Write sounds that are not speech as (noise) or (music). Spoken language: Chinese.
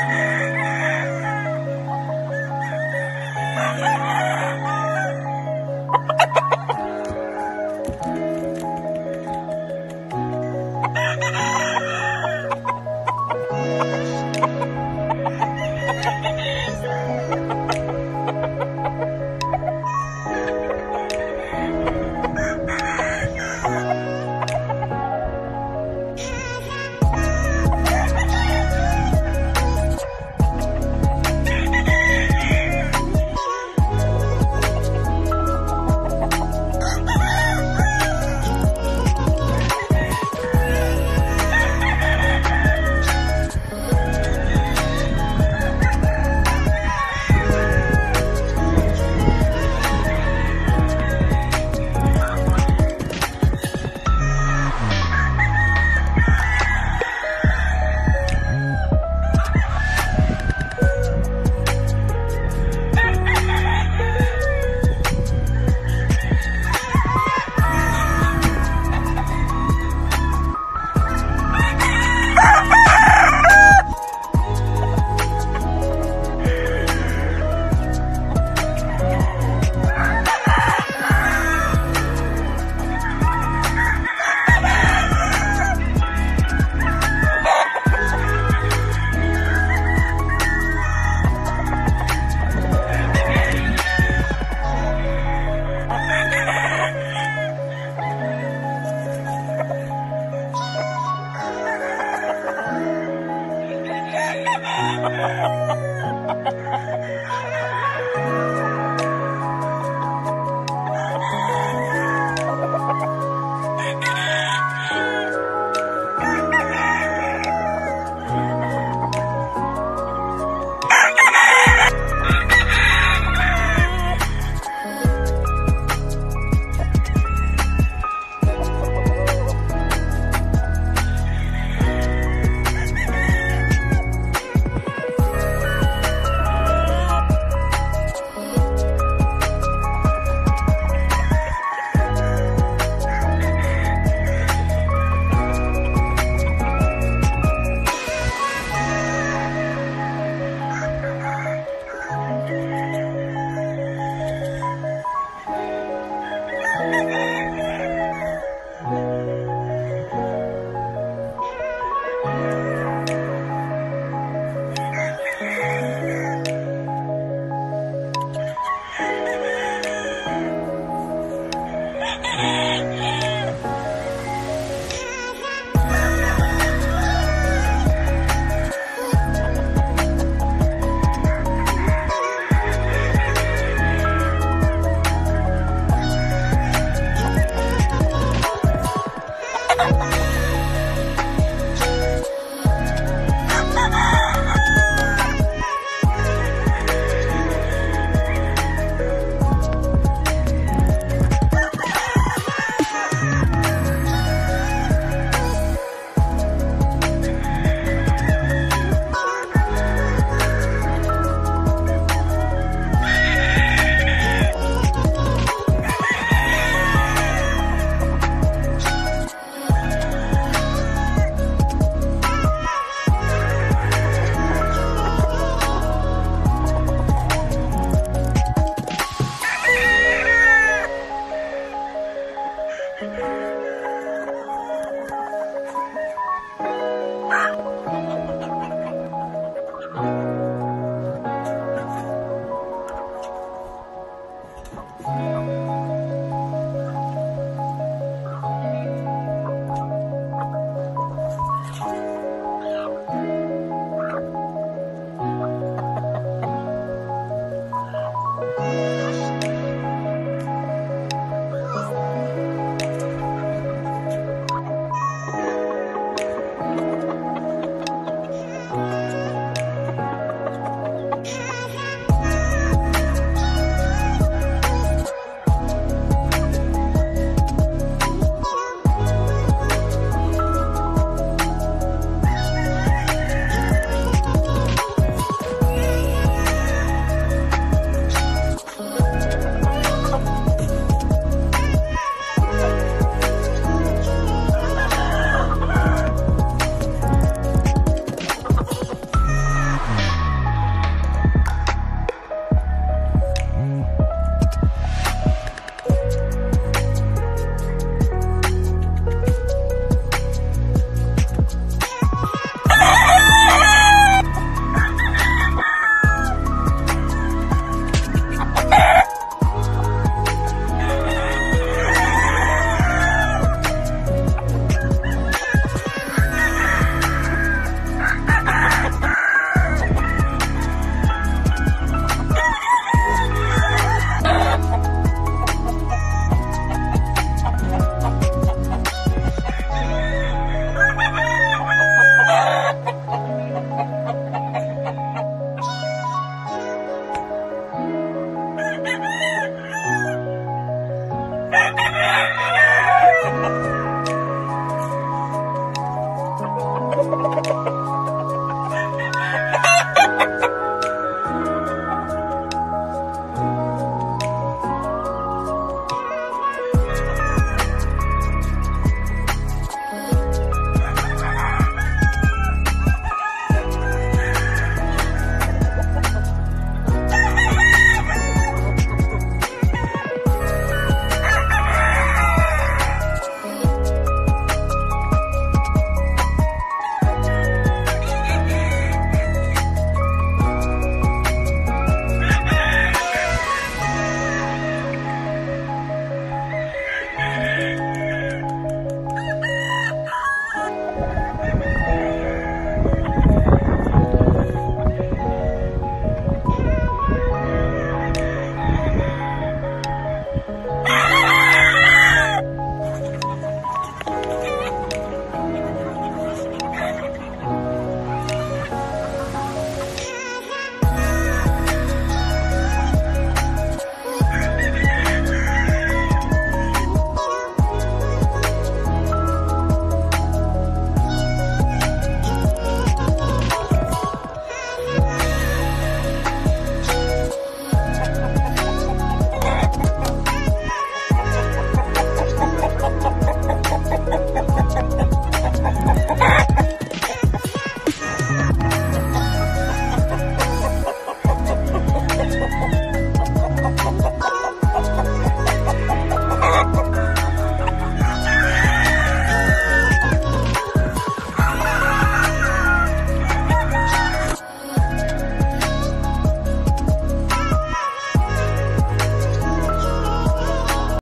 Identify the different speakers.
Speaker 1: Thank (laughs) you. 哈哈
Speaker 2: 哈哈哈